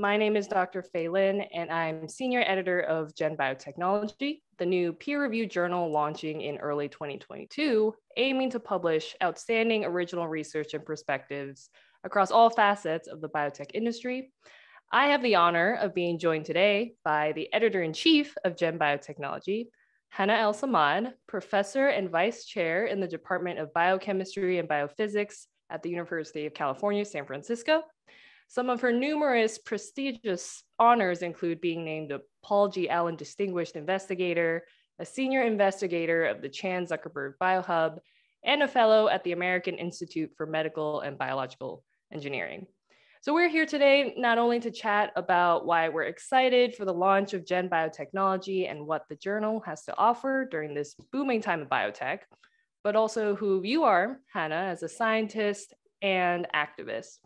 My name is Dr. Fay Lin, and I'm senior editor of Gen Biotechnology, the new peer reviewed journal launching in early 2022, aiming to publish outstanding original research and perspectives across all facets of the biotech industry. I have the honor of being joined today by the editor in chief of Gen Biotechnology, Hana El-Samad, professor and vice chair in the Department of Biochemistry and Biophysics at the University of California, San Francisco. Some of her numerous prestigious honors include being named a Paul G. Allen Distinguished Investigator, a senior investigator of the Chan Zuckerberg BioHub, and a fellow at the American Institute for Medical and Biological Engineering. So we're here today not only to chat about why we're excited for the launch of Gen Biotechnology and what the journal has to offer during this booming time of biotech, but also who you are, Hana, as a scientist and activist.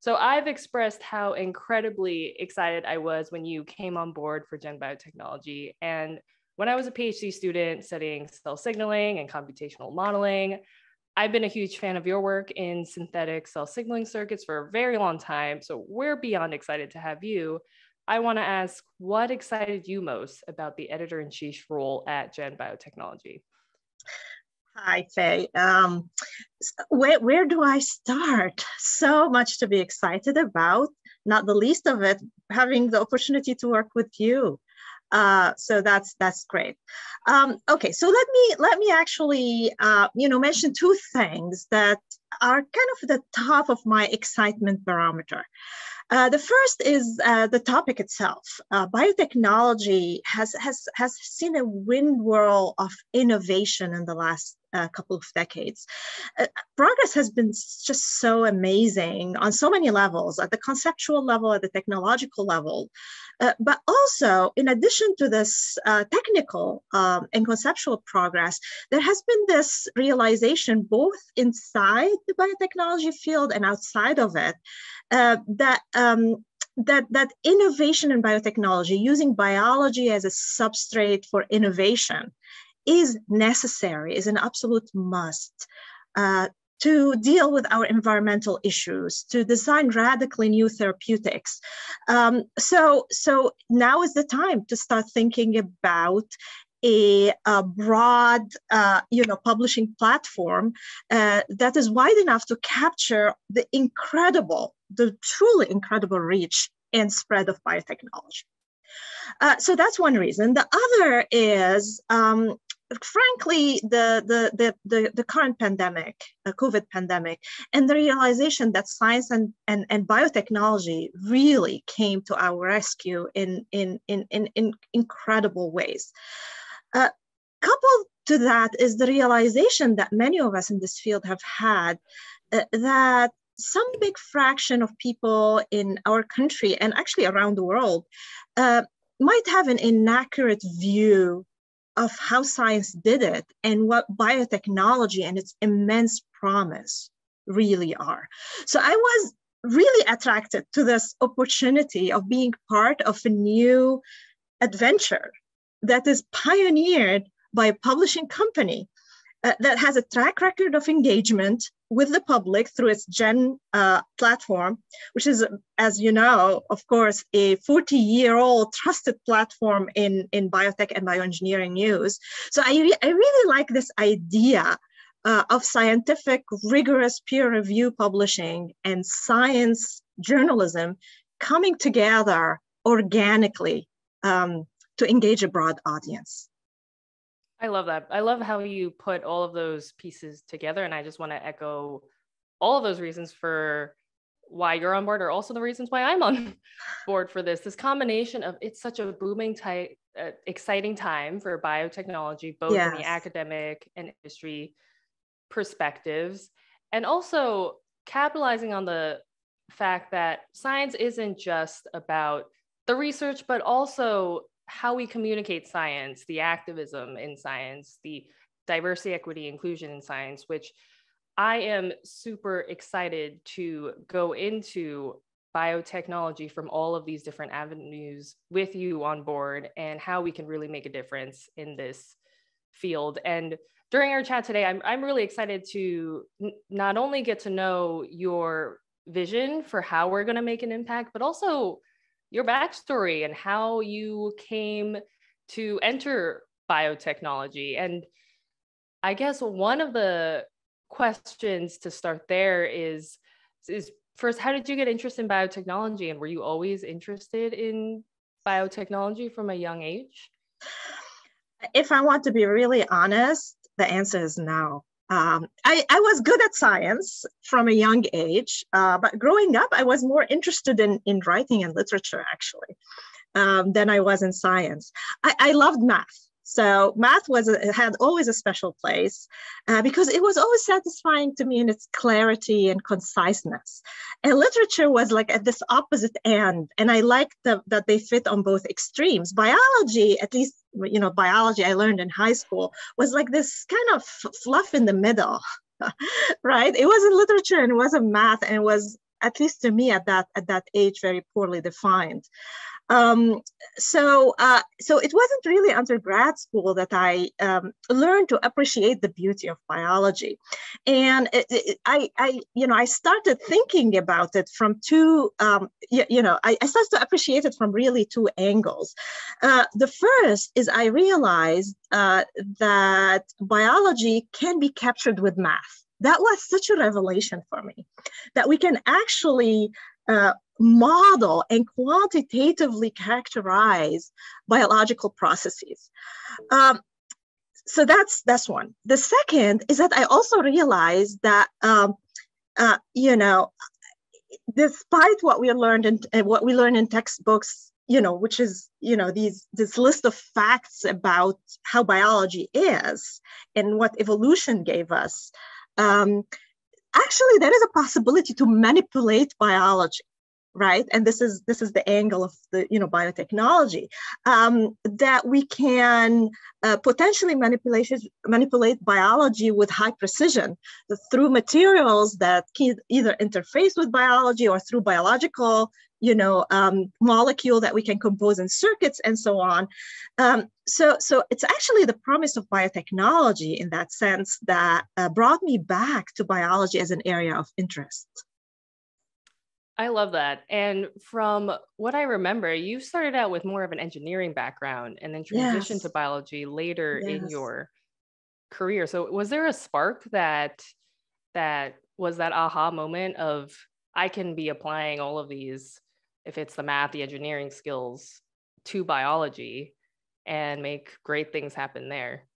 So I've expressed how incredibly excited I was when you came on board for Gen Biotechnology. And when I was a PhD student studying cell signaling and computational modeling, I've been a huge fan of your work in synthetic cell signaling circuits for a very long time. So we're beyond excited to have you. I want to ask what excited you most about the editor in chief role at Gen Biotechnology? Hi, Fay. Um, where, where do I start? So much to be excited about, not the least of it, having the opportunity to work with you. Uh, so that's that's great. Um, okay, so let me let me actually uh, you know mention two things that are kind of the top of my excitement barometer. Uh, the first is uh, the topic itself. Uh, biotechnology has, has, has seen a wind whirl of innovation in the last uh, couple of decades. Uh, progress has been just so amazing on so many levels, at the conceptual level, at the technological level. Uh, but also, in addition to this technical um, and conceptual progress, there has been this realization both inside the biotechnology field and outside of it uh, that um, that that innovation in biotechnology using biology as a substrate for innovation is necessary is an absolute must uh, to deal with our environmental issues, to design radically new therapeutics. Um, so, so now is the time to start thinking about a, a broad, uh, you know, publishing platform uh, that is wide enough to capture the incredible, the truly incredible reach and spread of biotechnology. Uh, so that's one reason. The other is, um, frankly, the, the, the, the, the current pandemic, the COVID pandemic, and the realization that science and, and, and biotechnology really came to our rescue in, in, in, in, in incredible ways. Uh, coupled to that is the realization that many of us in this field have had uh, that some big fraction of people in our country and actually around the world uh, might have an inaccurate view of how science did it and what biotechnology and its immense promise really are. So I was really attracted to this opportunity of being part of a new adventure that is pioneered by a publishing company uh, that has a track record of engagement with the public through its Gen uh, platform, which is, as you know, of course, a 40 year old trusted platform in, in biotech and bioengineering news. So I, re- I really like this idea uh, of scientific, rigorous peer review publishing and science journalism coming together organically um, to engage a broad audience. I love that. I love how you put all of those pieces together. And I just want to echo all of those reasons for why you're on board are also the reasons why I'm on board for this. This combination of it's such a booming type, uh, exciting time for biotechnology, both yes. in the academic and industry perspectives, and also capitalizing on the fact that science isn't just about the research, but also how we communicate science, the activism in science, the diversity, equity, inclusion in science, which I am super excited to go into biotechnology from all of these different avenues with you on board and how we can really make a difference in this field. And during our chat today, I'm, I'm really excited to n- not only get to know your vision for how we're going to make an impact, but also your backstory and how you came to enter biotechnology. And I guess one of the questions to start there is is first how did you get interested in biotechnology and were you always interested in biotechnology from a young age? If I want to be really honest, the answer is no. Um, I, I, was good at science from a young age, uh, but growing up, I was more interested in, in writing and literature actually um, than I was in science. I, I loved math. So math was a, had always a special place uh, because it was always satisfying to me in its clarity and conciseness. And literature was like at this opposite end, and I liked the, that they fit on both extremes. Biology, at least you know, biology I learned in high school was like this kind of fluff in the middle, right? It wasn't literature and it wasn't math, and it was at least to me at that at that age very poorly defined. Um, so, uh, so it wasn't really under grad school that I um, learned to appreciate the beauty of biology, and it, it, I, I, you know, I started thinking about it from two, um, you, you, know, I, I, started to appreciate it from really two angles. Uh, the first is I realized uh, that biology can be captured with math that was such a revelation for me that we can actually uh, model and quantitatively characterize biological processes. Um, so that's that's one. The second is that I also realized that um, uh, you know, despite what we learned in uh, what we learn in textbooks, you know, which is you know these this list of facts about how biology is and what evolution gave us. Um, actually, there is a possibility to manipulate biology right? And this is this is the angle of the you know biotechnology um, that we can uh, potentially manipulate manipulate biology with high precision through materials that can either interface with biology or through biological you know um, molecule that we can compose in circuits and so on. Um, so so it's actually the promise of biotechnology in that sense that uh, brought me back to biology as an area of interest I love that. And from what I remember, you started out with more of an engineering background and then transitioned yes. to biology later yes. in your career. So was there a spark that that was that aha moment of I can be applying all of these if it's the math, the engineering skills to biology and make great things happen there?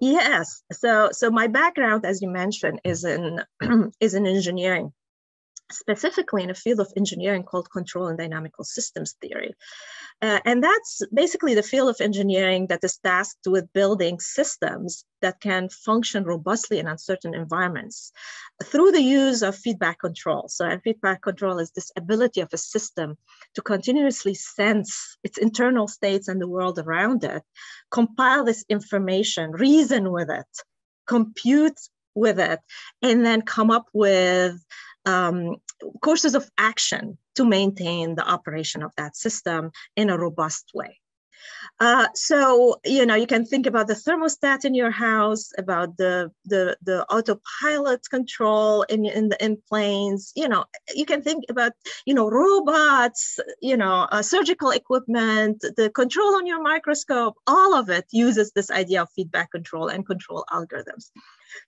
Yes. So so my background as you mentioned is in is in engineering specifically in a field of engineering called control and dynamical systems theory. Uh, and that's basically the field of engineering that is tasked with building systems that can function robustly in uncertain environments through the use of feedback control. So, feedback control is this ability of a system to continuously sense its internal states and the world around it, compile this information, reason with it, compute with it, and then come up with um, courses of action to maintain the operation of that system in a robust way. Uh, so you know you can think about the thermostat in your house, about the the the autopilot control in in the in planes. You know you can think about you know robots, you know uh, surgical equipment, the control on your microscope. All of it uses this idea of feedback control and control algorithms.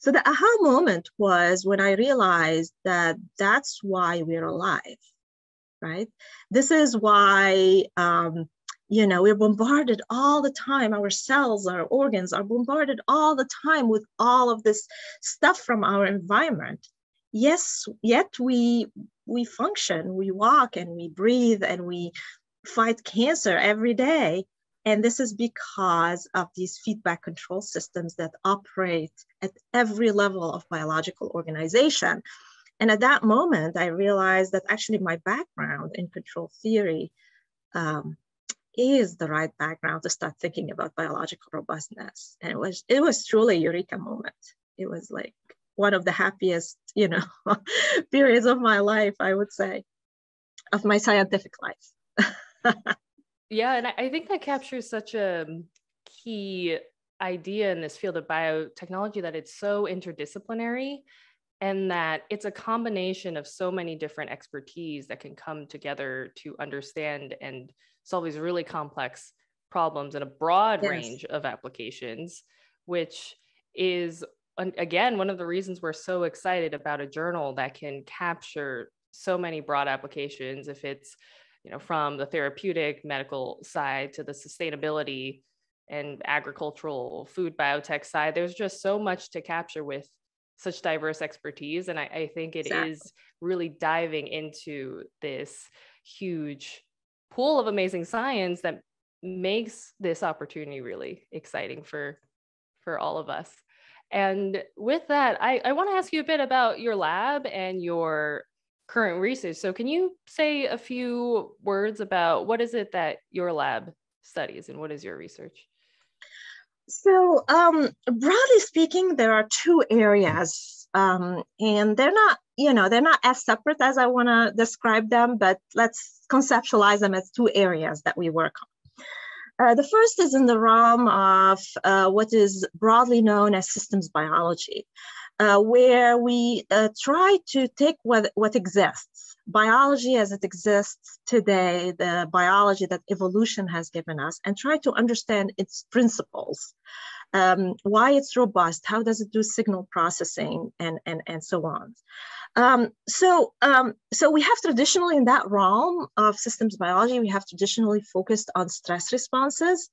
So the aha moment was when I realized that that's why we're alive, right? This is why, um, you know, we're bombarded all the time. Our cells, our organs are bombarded all the time with all of this stuff from our environment. Yes, yet we we function, we walk and we breathe and we fight cancer every day and this is because of these feedback control systems that operate at every level of biological organization. And at that moment, I realized that actually my background in control theory um, is the right background to start thinking about biological robustness. And it was it was truly a eureka moment. It was like one of the happiest, you know, periods of my life, I would say, of my scientific life. Yeah, and I think that captures such a um, key idea in this field of biotechnology that it's so interdisciplinary and that it's a combination of so many different expertise that can come together to understand and solve these really complex problems in a broad yes. range of applications which is again one of the reasons we're so excited about a journal that can capture so many broad applications if it's you know from the therapeutic medical side to the sustainability and agricultural food biotech side there's just so much to capture with such diverse expertise and i, I think it exactly. is really diving into this huge pool of amazing science that makes this opportunity really exciting for for all of us. And with that i, I want to ask you a bit about your lab and your current research. So can you say a few words about what is it that your lab studies and what is your research? So, um, broadly speaking, there are two areas, um, and they're not, you know, they're not as separate as I want to describe them, but let's conceptualize them as two areas that we work on. Uh, the first is in the realm of uh, what is broadly known as systems biology, uh, where we uh, try to take what, what exists biology as it exists today, the biology that evolution has given us, and try to understand its principles, um, why it's robust, how does it do signal processing, and, and, and so on. Um, so, um, so we have traditionally in that realm of systems biology, we have traditionally focused on stress responses,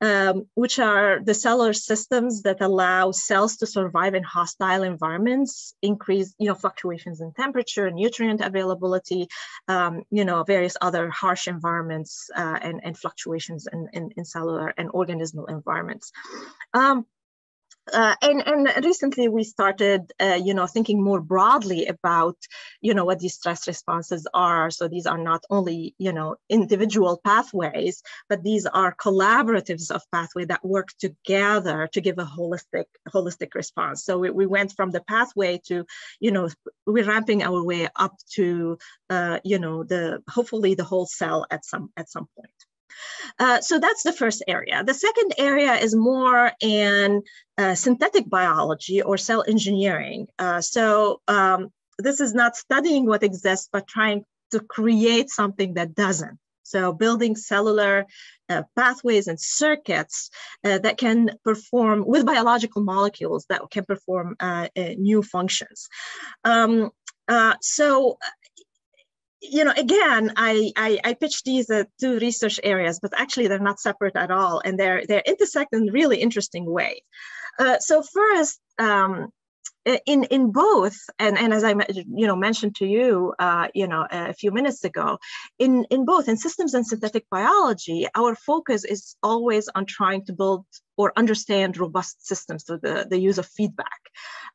um, which are the cellular systems that allow cells to survive in hostile environments, increase, you know, fluctuations in temperature, nutrient availability, um, you know, various other harsh environments uh, and, and fluctuations in, in, in, cellular and organismal environments. Uh, and, and recently we started, uh, you know, thinking more broadly about, you know, what these stress responses are. So these are not only, you know, individual pathways, but these are collaboratives of pathway that work together to give a holistic, holistic response. So we, we went from the pathway to, you know, we're ramping our way up to, uh, you know, the hopefully the whole cell at some at some point. Uh, so that's the first area. The second area is more in uh, synthetic biology or cell engineering. Uh, so um, this is not studying what exists, but trying to create something that doesn't. So building cellular uh, pathways and circuits uh, that can perform with biological molecules that can perform uh, new functions. Um, so you know, again, I, I, I pitch these uh, two research areas, but actually they're not separate at all, and they're they're intersect in really interesting way. Uh, so first, um, in in both and and as i you know mentioned to you uh, you know a few minutes ago in in both in systems and synthetic biology our focus is always on trying to build or understand robust systems through the, the use of feedback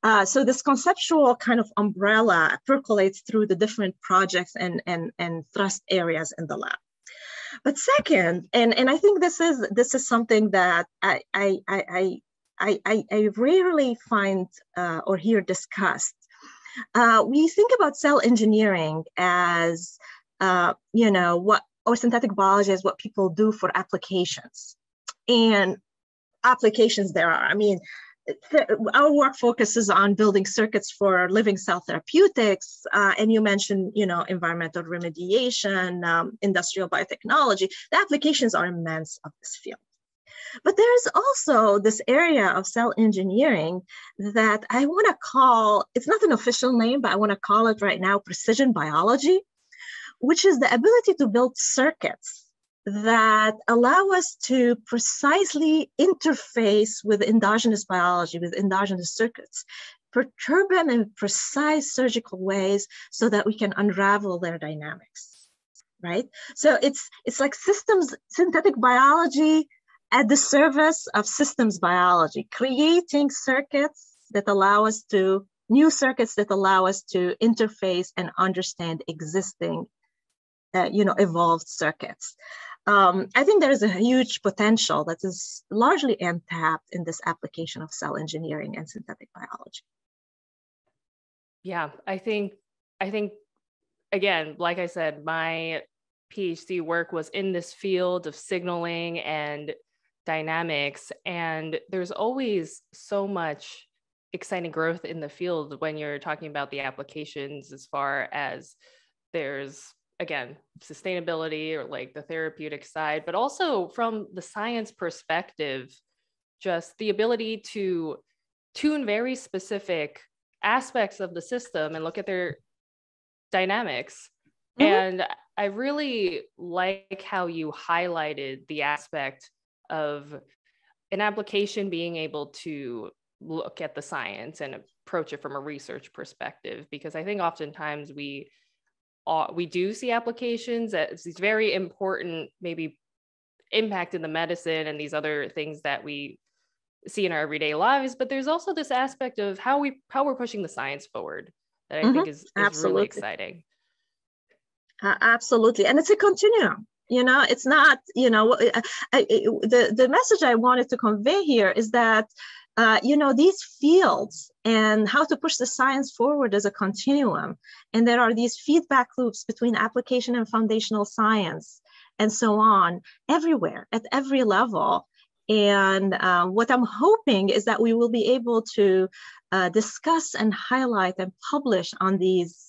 uh, so this conceptual kind of umbrella percolates through the different projects and and and thrust areas in the lab but second and and i think this is this is something that i i i, I, I, rarely find uh, or hear discussed. Uh, we think about cell engineering as, uh, you know, what, or synthetic biology as what people do for applications. And applications there are. I mean, our work focuses on building circuits for living cell therapeutics. Uh, and you mentioned, you know, environmental remediation, um, industrial biotechnology. The applications are immense of this field. But there's also this area of cell engineering that I want to call, it's not an official name, but I want to call it right now precision biology, which is the ability to build circuits that allow us to precisely interface with endogenous biology, with endogenous circuits, perturb them in precise surgical ways so that we can unravel their dynamics right so it's it's like systems synthetic biology at the service of systems biology, creating circuits that allow us to, new circuits that allow us to interface and understand existing, uh, you know, evolved circuits. Um, I think there is a huge potential that is largely untapped in this application of cell engineering and synthetic biology. Yeah, I think, I think, again, like I said, my PhD work was in this field of signaling and dynamics and there's always so much exciting growth in the field when you're talking about the applications as far as there's again sustainability or like the therapeutic side but also from the science perspective just the ability to tune very specific aspects of the system and look at their dynamics mm-hmm. and i really like how you highlighted the aspect of an application being able to look at the science and approach it from a research perspective because i think oftentimes we uh, we do see applications as these very important maybe impact in the medicine and these other things that we see in our everyday lives but there's also this aspect of how we how we're pushing the science forward that i mm-hmm. think is, is really exciting. Uh, absolutely. And it's a continuum you know? It's not you know I, I, the the message i wanted to convey here is that uh, you know, these fields and how to push the science forward as a continuum. And there are these feedback loops between application and foundational science and so on everywhere at every level. And uh, what I'm hoping is that we will be able to uh, discuss and highlight and publish on these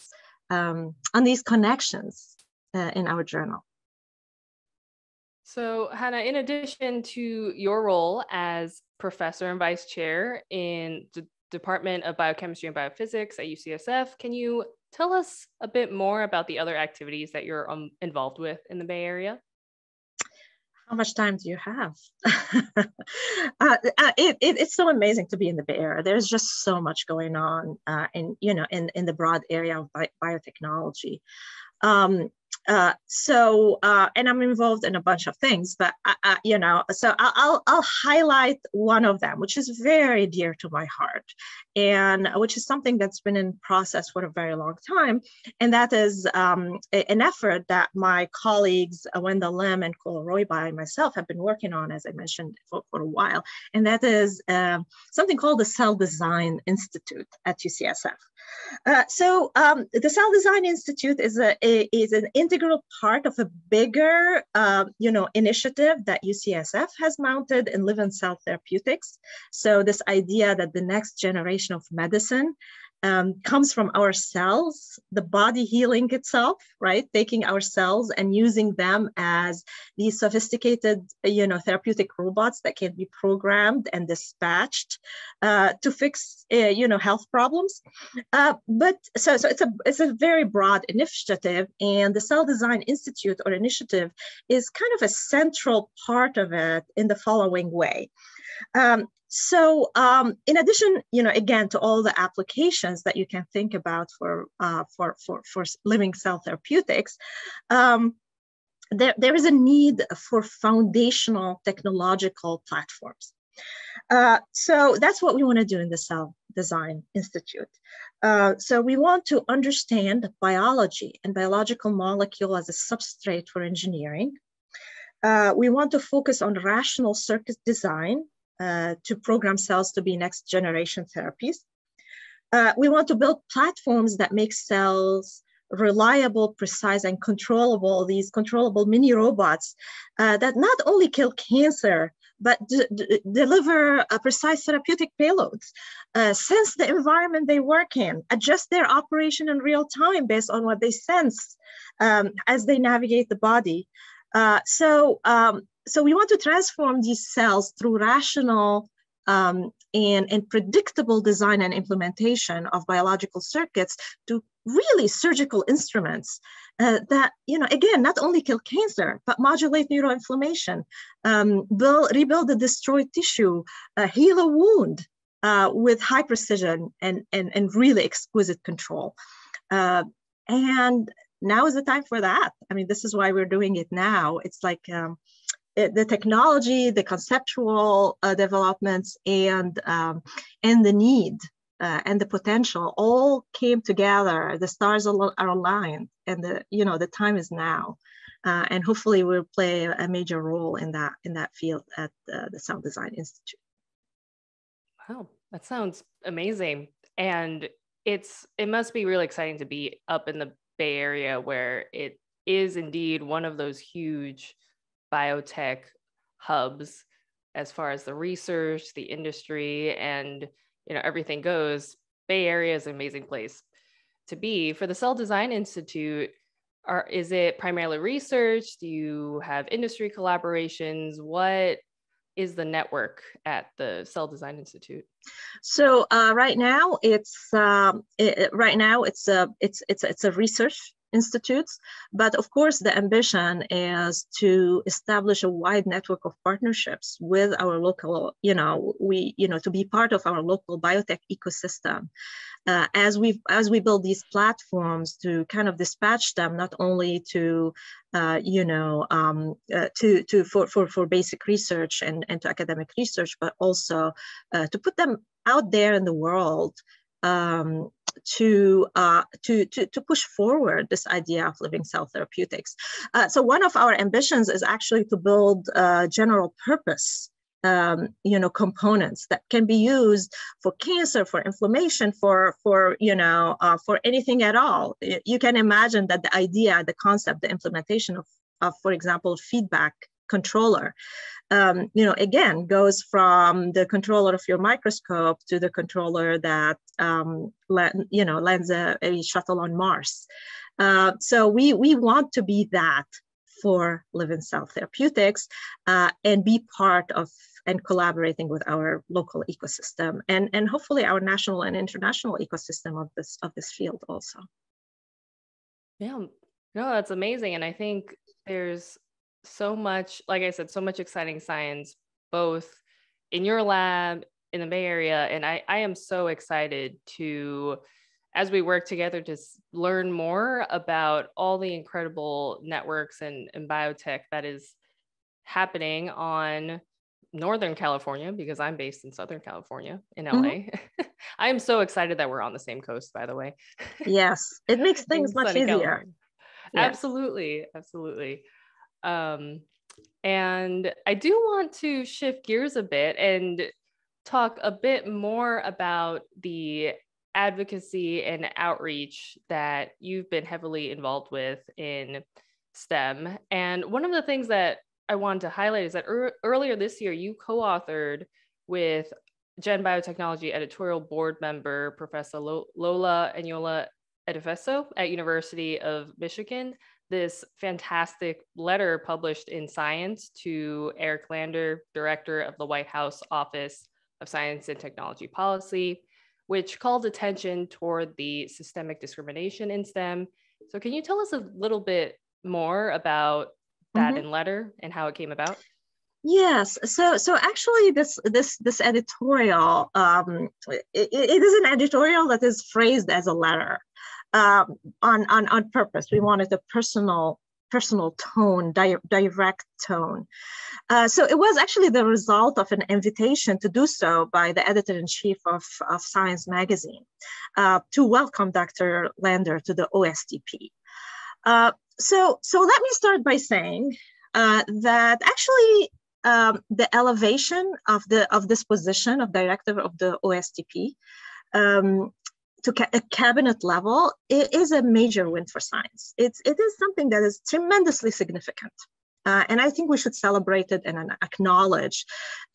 um, on these connections uh, in our journal. So, Hana, in addition to your role as professor and vice chair in the Department of Biochemistry and Biophysics at UCSF, can you tell us a bit more about the other activities that you're um, involved with in the Bay Area? How much time do you have? uh, uh, it, it, it's so amazing to be in the Bay Area. There's just so much going on uh, in you know in, in the broad area of bi- biotechnology. Um, uh, so uh, and I'm involved in a bunch of things, but I, I, you know, so I'll I'll highlight one of them, which is very dear to my heart, and which is something that's been in process for a very long time, and that is um, an effort that my colleagues uh, Wendell Lim and Kole Roybal and myself have been working on, as I mentioned for, for a while, and that is uh, something called the Cell Design Institute at UCSF. Uh, so um, the Cell Design Institute is a, a is an integral part of a bigger, uh, you know, initiative that UCSF has mounted in live Living Cell Therapeutics. So this idea that the next generation of medicine um, comes from our cells, the body healing itself, right? Taking our cells and using them as these sophisticated, you know, therapeutic robots that can be programmed and dispatched uh, to fix, uh, you know, health problems. Uh, but so, so it's a it's a very broad initiative, and the Cell Design Institute or initiative is kind of a central part of it in the following way. Um, so um, in addition, you know, again, to all the applications that you can think about for, uh, for, for, for living cell therapeutics, um, there, there is a need for foundational technological platforms. Uh, so that's what we want to do in the Cell Design Institute. Uh, so we want to understand biology and biological molecule as a substrate for engineering. Uh, we want to focus on rational circuit design to program cells to be next generation therapies. Uh, we want to build platforms that make cells reliable, precise, and controllable, these controllable mini robots uh, that not only kill cancer, but deliver a precise therapeutic payloads, uh, sense the environment they work in, adjust their operation in real time based on what they sense um, as they navigate the body. Uh, so um, so we want to transform these cells through rational um, and, and predictable design and implementation of biological circuits to really surgical instruments uh, that, you know, again, not only kill cancer, but modulate neuroinflammation, um, build, rebuild the destroyed tissue, uh, heal a wound uh, with high precision and, and, and really exquisite control. Uh, and now is the time for that. I mean, this is why we're doing it now. It's like, um, it, the technology, the conceptual uh, developments, and um, and the need uh, and the potential all came together. The stars are, aligned, and the you know the time is now, uh, and hopefully we'll play a major role in that in that field at the Cell Design Institute. Wow, that sounds amazing, and it's it must be really exciting to be up in the Bay Area where it is indeed one of those huge biotech hubs as far as the research, the industry, and you know everything goes. Bay area is an amazing place to be. For the cell design institute are is it primarily research? Do you have industry collaborations? What is the network at the cell design institute? So uh, right now it's um, it, right now it's a it's it's it's a research institutes. But of course, the ambition is to establish a wide network of partnerships with our local, you know, we, you know, to be part of our local biotech ecosystem. Uh, as we as we build these platforms to kind of dispatch them not only to uh, you know um, uh, to to for, for for basic research and and to academic research but also uh, to put them out there in the world um, to, uh, to, to, to push forward this idea of living cell therapeutics. Uh, so one of our ambitions is actually to build a general purpose um, you know components that can be used for cancer for inflammation for for you know uh, for anything at all you can imagine that the idea the concept the implementation of, of for example feedback controller um, you know, again, goes from the controller of your microscope to the controller that, um, you know, lands a, a, shuttle on Mars. Uh, so we, we want to be that for living cell therapeutics uh, and be part of and collaborating with our local ecosystem and, and hopefully our national and international ecosystem of this of this field also. Yeah, no, that's amazing. And I think there's so much, like I said, so much exciting science, both in your lab, in the Bay Area. And I, I am so excited to, as we work together, to learn more about all the incredible networks and, and biotech that is happening on Northern California, because I'm based in Southern California in LA. Mm-hmm. I am so excited that we're on the same coast, by the way. Yes, it makes things much easier. Yes. Absolutely. Absolutely. Um, and I do want to shift gears a bit and talk a bit more about the advocacy and outreach that you've been heavily involved with in STEM. And one of the things that I wanted to highlight is that er- earlier this year, you co authored with Gen Biotechnology editorial board member, Professor Lola Eniola Edifeso at University of Michigan, this fantastic letter published in Science to Eric Lander, director of the White House Office of Science and Technology Policy, which called attention toward the systemic discrimination in STEM. So, can you tell us a little bit more about that mm-hmm. in letter and how it came about? Yes. So so actually, this this this editorial um, it, it is an editorial that is phrased as a letter um, on, on, on purpose. We wanted a personal personal tone, di- direct tone. Uh, so it was actually the result of an invitation to do so by the editor in chief of, of Science magazine uh, to welcome Dr. Lander to the OSTP. Uh, so, so let me start by saying uh, that actually um, the elevation of the of this position of director of the OSTP um, to ca- a cabinet level, it is a major win for science. It's, it is something that is tremendously significant. Uh, and I think we should celebrate it and acknowledge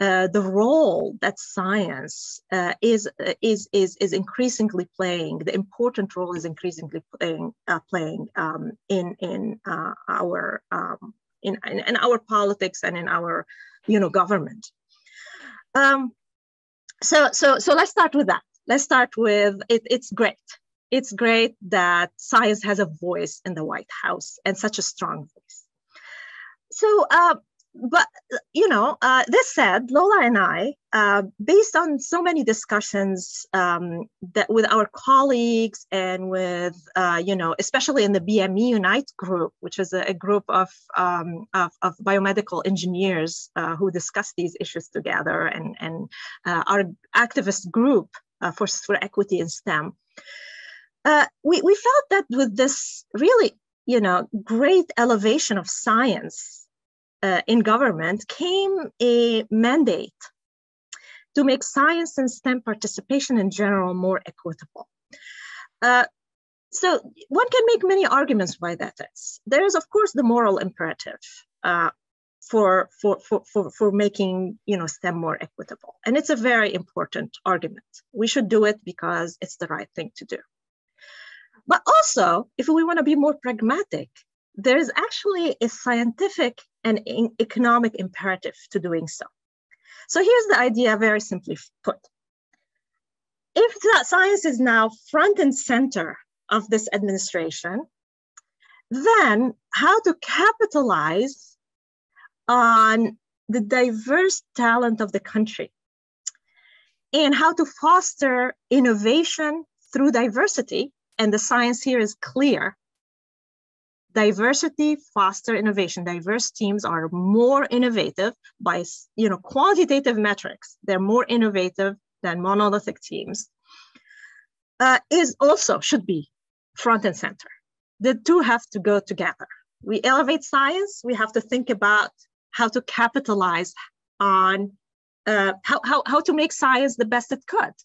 uh, the role that science uh, is, uh, is, is, is increasingly playing, the important role is increasingly playing, uh, playing um, in, in, uh, our, um, in, in, in, our politics and in our you know, government. Um, so, so, so let's start with that let's start with it, it's great. It's great that science has a voice in the White House and such a strong voice. So, uh, but you know, uh, this said, Lola and I, uh, based on so many discussions um, that with our colleagues and with, uh, you know, especially in the BME Unite group, which is a, a group of, um, of, of, biomedical engineers uh, who discuss these issues together, and and uh, our activist group for, for equity in STEM. Uh, we, we felt that with this really, you know, great elevation of science uh, in government came a mandate to make science and STEM participation in general more equitable. Uh, so one can make many arguments why that is. There is, of course, the moral imperative. Uh, for, for, for, for, for making you know, STEM more equitable. And it's a very important argument. We should do it because it's the right thing to do. But also, if we want to be more pragmatic, there is actually a scientific and economic imperative to doing so. So here's the idea very simply put. If science is now front and center of this administration, then how to capitalize on the diverse talent of the country and how to foster innovation through diversity. And the science here is clear. Diversity foster innovation. Diverse teams are more innovative by you know quantitative metrics. They're more innovative than monolithic teams. Uh, is also should be front and center. The two have to go together. We elevate science. We have to think about how to capitalize on uh, how, how, how to make science the best it could.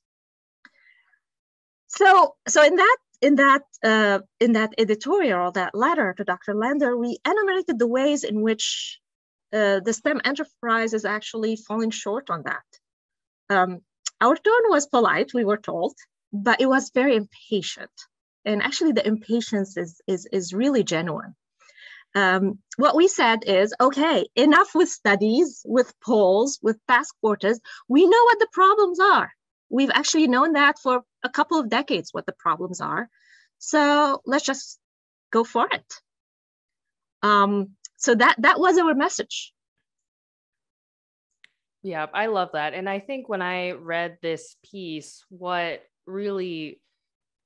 So, so in that in that uh, in that editorial, that letter to Dr. Lander, we enumerated the ways in which uh, the STEM enterprise is actually falling short on that. Um, our tone was polite, we were told, but it was very impatient. And actually, the impatience is is is really genuine um, what we said is okay, enough with studies, with polls, with task forces. We know what the problems are. We've actually known that for a couple of decades what the problems are. So let's just go for it. Um, so that that was our message. Yeah, I love that. And I think when I read this piece, what really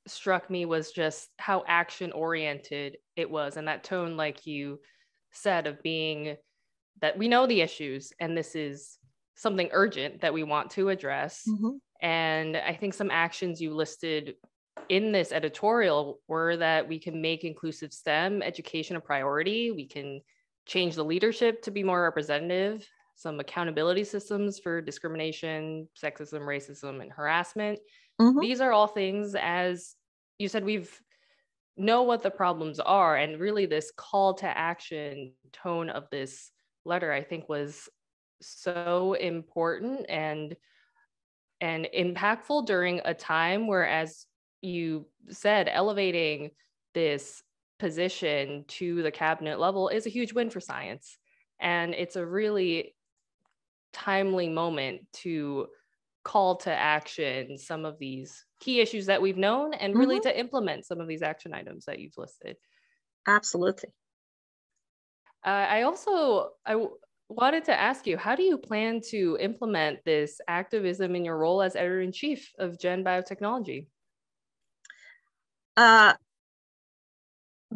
struck me was just how action oriented it was and that tone like you said of being that we know the issues and this is something urgent that we want to address mm-hmm. and i think some actions you listed in this editorial were that we can make inclusive stem education a priority we can change the leadership to be more representative some accountability systems for discrimination sexism racism and harassment Mm-hmm. These are all things, as you said, we've know what the problems are. And really, this call to action tone of this letter, I think, was so important and and impactful during a time where, as you said, elevating this position to the cabinet level is a huge win for science. And it's a really timely moment to call to action some of these key issues that we've known and really mm-hmm. to implement some of these action items that you've listed. Absolutely. Uh, i also I w- wanted to ask you how do you plan to implement this activism in your role as editor-in-chief of gen biotechnology? Uh,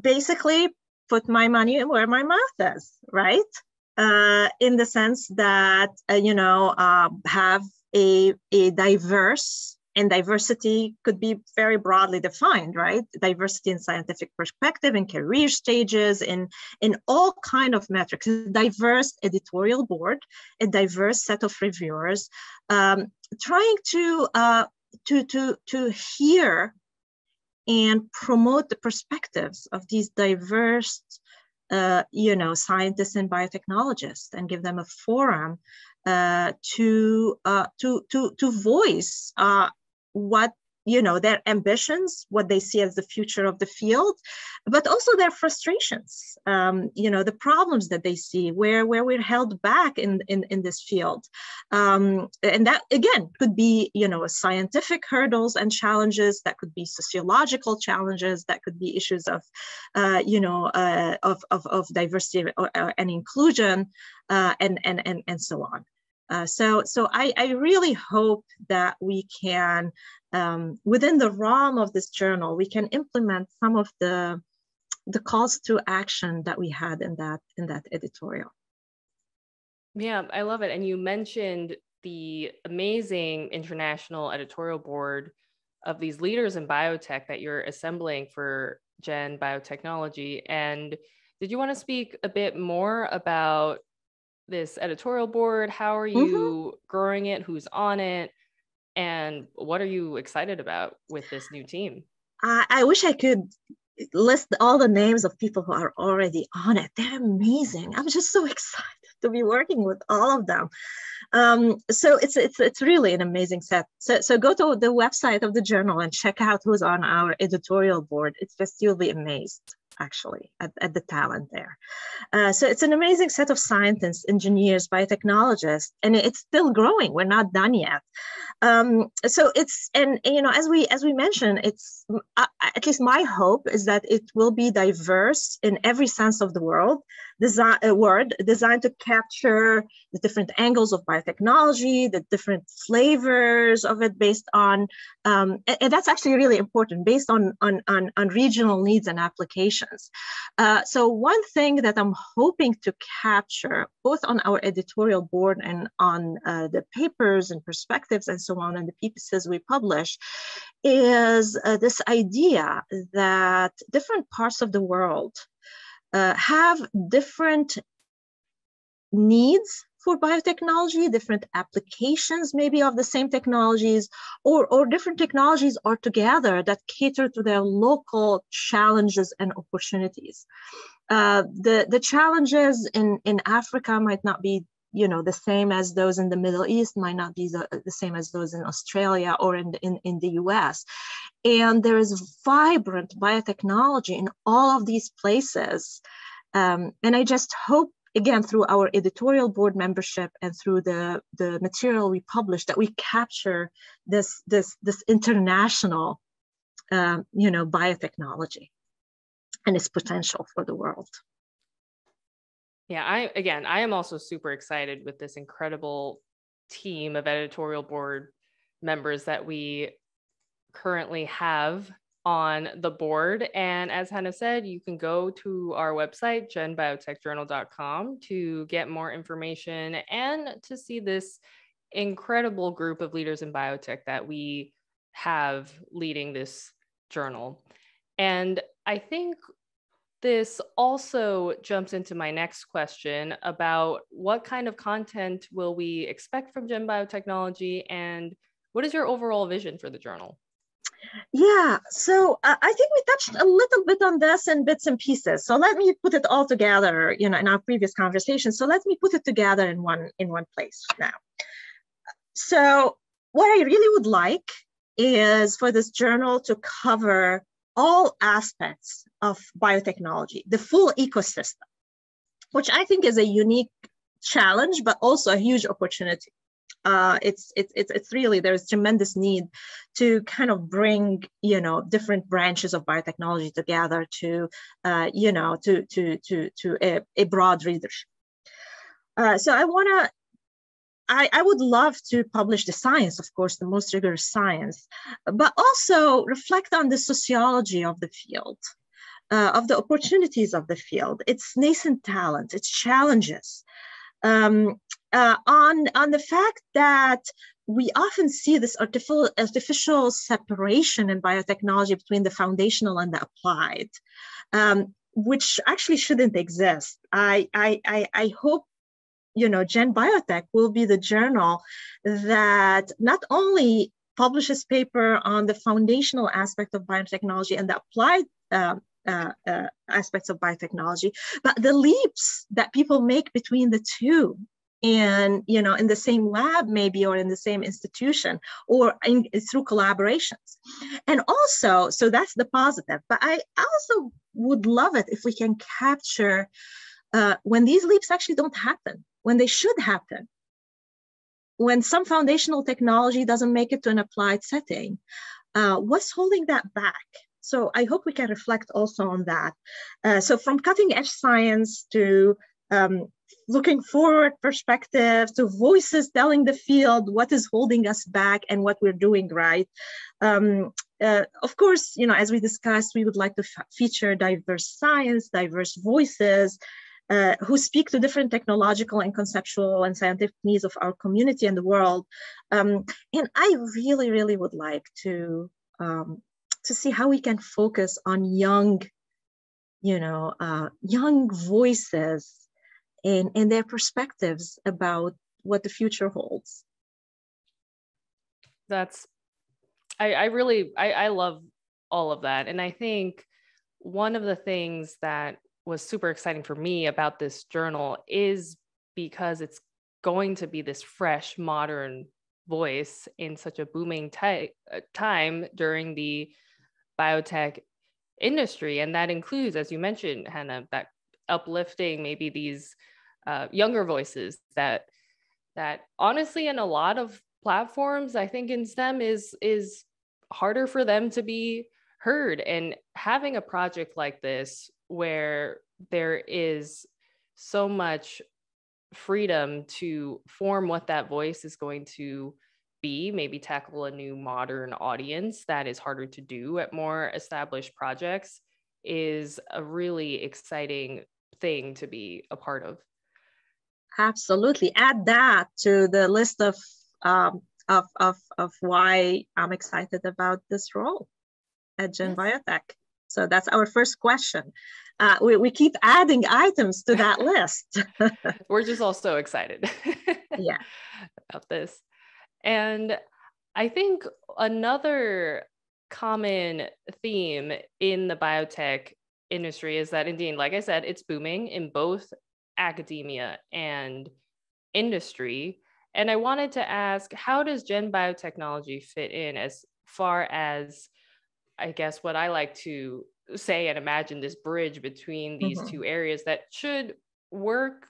basically put my money where my mouth is right? Uh, in the sense that uh, you know uh, have a, a diverse and diversity could be very broadly defined right? Diversity in scientific perspective in career stages in in all kind of metrics. A diverse editorial board a diverse set of reviewers um, trying to uh, to to to hear and promote the perspectives of these diverse uh, you know scientists and biotechnologists and give them a forum to, uh, to, to, to voice uh, what you know their ambitions what they see as the future of the field but also their frustrations um, you know the problems that they see where where we're held back in in, in this field. Um, and that again could be you know scientific hurdles and challenges that could be sociological challenges that could be issues of uh, you know uh, of, of, of diversity and inclusion uh, and, and and and so on uh, so, so I, I, really hope that we can, um, within the realm of this journal, we can implement some of the the calls to action that we had in that in that editorial. Yeah, I love it. And you mentioned the amazing international editorial board of these leaders in biotech that you're assembling for Gen Biotechnology. And did you want to speak a bit more about this editorial board? How are mm-hmm. you mm-hmm. growing it? Who's on it? And what are you excited about with this new team? I, I wish I could list all the names of people who are already on it. They're amazing. I'm just so excited. to be working with all of them. Um, so it's it's it's really an amazing set. So so go to the website of the journal and check out who's on our editorial board. It's just you'll be amazed actually at, at the talent there. Uh, so it's an amazing set of scientists, engineers, biotechnologists, and it's still growing. We're not done yet. Um, so it's and you know as we as we mentioned, it's uh, at least my hope is that it will be diverse in every sense of the world design a word designed to capture the different angles of biotechnology, the different flavors of it based on, um, and, and, that's actually really important, based on, on, on, on regional needs and Uh, so one thing that I'm hoping to capture, both on our editorial board and on uh, the papers and perspectives and so on, and the pieces we publish, is uh, this idea that different parts of the world uh, have different needs for biotechnology, different applications maybe of the same technologies, or, or different technologies are together that cater to their local challenges and opportunities. Uh, the, the challenges in, in Africa might not be you know the same as those in the middle east might not be the, the same as those in australia or in the, in, in the us and there is vibrant biotechnology in all of these places um, and i just hope again through our editorial board membership and through the the material we publish that we capture this this this international um, you know biotechnology and its potential for the world. Yeah, I again, I am also super excited with this incredible team of editorial board members that we currently have on the board. And as Hana said, you can go to our website, genbiotechjournal.com, to get more information and to see this incredible group of leaders in biotech that we have leading this journal. And I think this also jumps into my next question about what kind of content will we expect from Gen Biotechnology and what is your overall vision for the journal? Yeah, so uh, I think we touched a little bit on this in bits and pieces. So let me put it all together, you know, in our previous conversation. So let me put it together in one in one place now. So what I really would like is for this journal to cover all aspects of biotechnology, the full ecosystem, which I think is a unique challenge, but also a huge opportunity. Uh, it's, it's, it's, it's really, there's tremendous need to kind of bring, you know, different branches of biotechnology together to, uh, you know, to, to, to, to a, a broad readership. Uh, so I want to I, I, would love to publish the science, of course, the most rigorous science, but also reflect on the sociology of the field, uh, of the opportunities of the field, its nascent talent, its challenges, um, uh, on, on the fact that we often see this artificial, artificial separation in biotechnology between the foundational and the applied. Um, which actually shouldn't exist. I, I, I, I hope you know, Gen Biotech will be the journal that not only publishes paper on the foundational aspect of biotechnology and the applied uh, uh, uh, aspects of biotechnology, but the leaps that people make between the two and you know in the same lab maybe or in the same institution or in, through collaborations and also so that's the positive but i also would love it if we can capture uh, when these leaps actually don't happen when they should happen. When some foundational technology doesn't make it to an applied setting, uh, what's holding that back? So I hope we can reflect also on that. Uh, so from cutting edge science to um, looking forward perspective to voices telling the field what is holding us back and what we're doing right. Um, uh, of course, you know, as we discussed, we would like to feature diverse science, diverse voices, uh, who speak to different technological and conceptual and scientific needs of our community and the world. Um, and I really, really would like to um, to see how we can focus on young, you know, uh, young voices and, and their perspectives about what the future holds. That's, I, I really, I, I love all of that. And I think one of the things that was super exciting for me about this journal is because it's going to be this fresh, modern voice in such a booming ty- uh, time during the biotech industry. And that includes, as you mentioned, Hana, that uplifting maybe these uh, younger voices that that honestly in a lot of platforms i think in stem is is harder for them to be heard and having a project like this where there is so much freedom to form what that voice is going to be maybe tackle a new modern audience that is harder to do at more established projects is a really exciting thing to be a part of. Absolutely. Add that to the list of um, of, of, of why i'm excited about this role at gen yes. biotech. So that's our first question. Uh, we, we keep adding items to that list. We're just all so excited. Yeah. About this and i think another common theme in the biotech industry is that indeed like i said it's booming in both academia and industry and i wanted to ask how does gen biotechnology fit in as far as i guess what i like to say and imagine this bridge between these mm-hmm. two areas that should work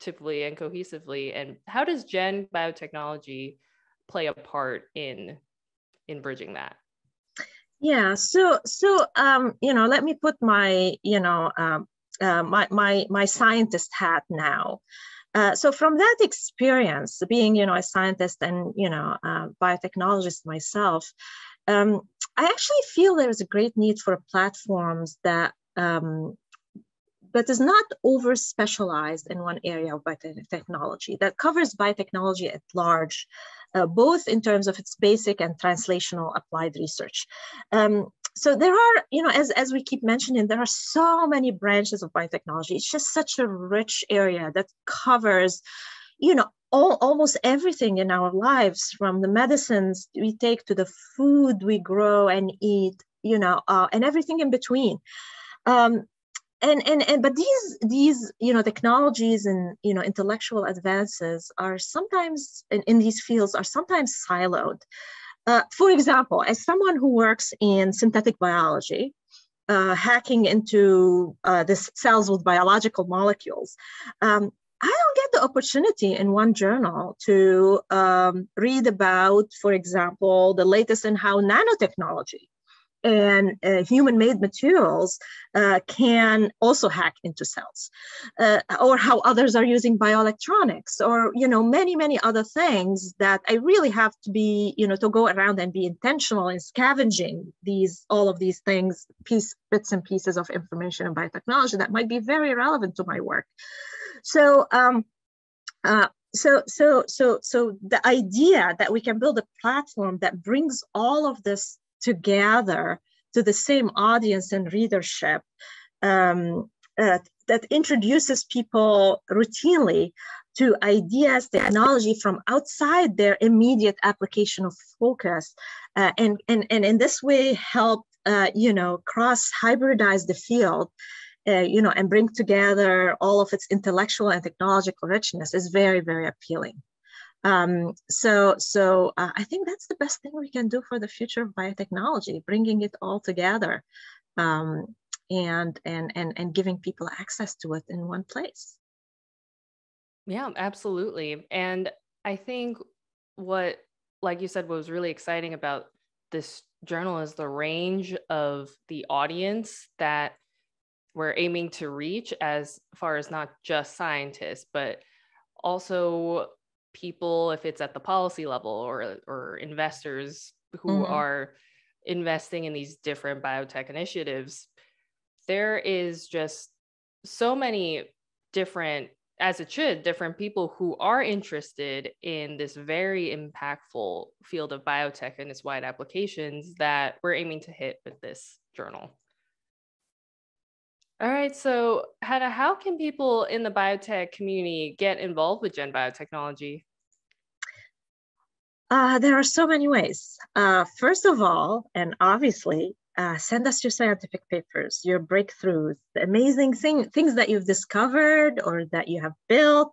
collaboratively and cohesively and how does gen biotechnology play a part in in bridging that? Yeah so so um you know let me put my you know um, uh, my my my scientist hat now. Uh, so from that experience being you know a scientist and you know uh, biotechnologist myself um, I actually feel there is a great need for platforms that um, that is not over specialized in one area of biotechnology that covers biotechnology at large, uh, both in terms of its basic and translational applied research. Um, so there are, you know, as, as we keep mentioning, there are so many branches of biotechnology. It's just such a rich area that covers, you know, all, almost everything in our lives, from the medicines we take to the food we grow and eat, you know, uh, and everything in between. Um, and, and and but these these you know technologies and you know intellectual advances are sometimes in, in these fields are sometimes siloed. Uh, for example, as someone who works in synthetic biology, uh, hacking into uh, the cells with biological molecules, um, I don't get the opportunity in one journal to um, read about, for example, the latest in how nanotechnology and uh, human-made materials uh, can also hack into cells uh, or how others are using bioelectronics or you know many many other things that i really have to be you know to go around and be intentional in scavenging these all of these things piece bits and pieces of information and biotechnology that might be very relevant to my work. So, um, uh, so, so, so, so the idea that we can build a platform that brings all of this together to the same audience and readership um, uh, that introduces people routinely to ideas, technology from outside their immediate application of focus, uh, and, and, and in this way help, uh, you know, cross hybridize the field uh, you know, and bring together all of its intellectual and technological richness is very, very appealing. Um, so, so uh, I think that's the best thing we can do for the future of biotechnology, bringing it all together, um, and and and and giving people access to it in one place. Yeah, absolutely. And I think what, like you said, what was really exciting about this journal is the range of the audience that we're aiming to reach as far as not just scientists, but also people if it's at the policy level or or investors who mm-hmm. are investing in these different biotech initiatives there is just so many different as it should different people who are interested in this very impactful field of biotech and its wide applications that we're aiming to hit with this journal all right. So, Hana, how can people in the biotech community get involved with Gen Biotechnology? Uh, there are so many ways. Uh, first of all, and obviously, Uh, send us your scientific papers, your breakthroughs, the amazing thing, things that you've discovered or that you have built.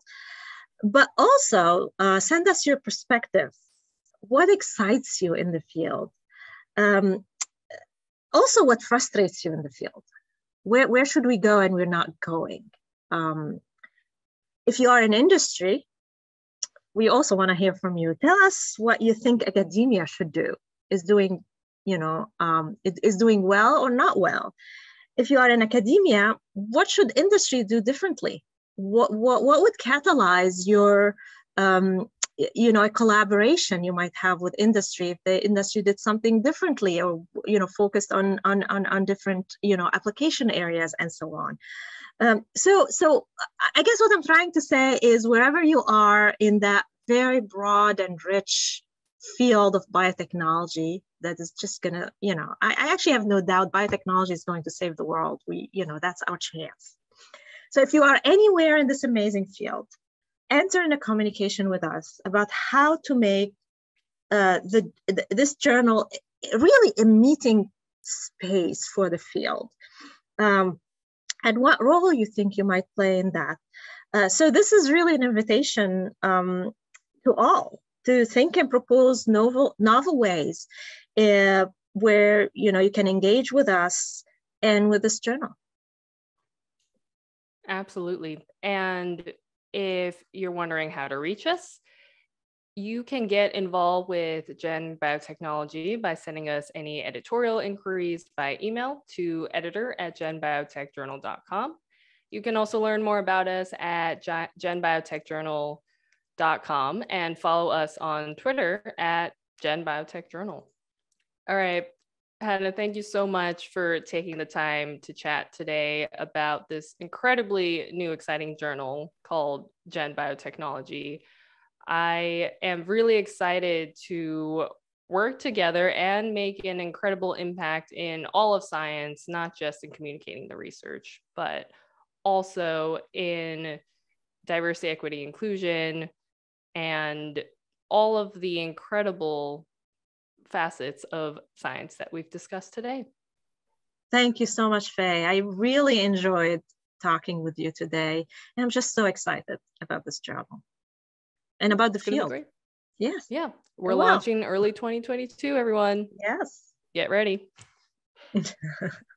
But also uh, send us your perspective. What excites you in the field? Um, also, what frustrates you in the field? Where, where should we go and we're not going? Um, if you are in industry, we also want to hear from you. Tell us what you think academia should do, is doing, you know, um, is doing well or not well. If you are in academia, what should industry do differently? What, what, what would catalyze your um, you know a collaboration you might have with industry if the industry did something differently or you know focused on on on, on different you know application areas and so on. Um, so so i guess what i'm trying to say is wherever you are in that very broad and rich field of biotechnology that is just gonna you know I, I actually have no doubt biotechnology is going to save the world. We you know that's our chance. So if you are anywhere in this amazing field enter in a communication with us about how to make uh, the, the, this journal really a meeting space for the field. Um, and what role you think you might play in that? Uh, so this is really an invitation um, to all to think and propose novel novel ways uh, where you know you can engage with us and with this journal. Absolutely. And if you're wondering how to reach us, you can get involved with Gen Biotechnology by sending us any editorial inquiries by email to editor at genbiotechjournal.com. You can also learn more about us at genbiotechjournal.com and follow us on Twitter at genbiotechjournal. All right, Hana, thank you so much for taking the time to chat today about this incredibly new, exciting journal called Gen Biotechnology. I am really excited to work together and make an incredible impact in all of science, not just in communicating the research, but also in diversity, equity, inclusion, and all of the incredible facets of science that we've discussed today. Thank you so much, Fay. I really enjoyed talking with you today. And I'm just so excited about this journal and about the field. Yes. Yeah. Oh, We're oh, launching early 2022, everyone. Yes. Get ready.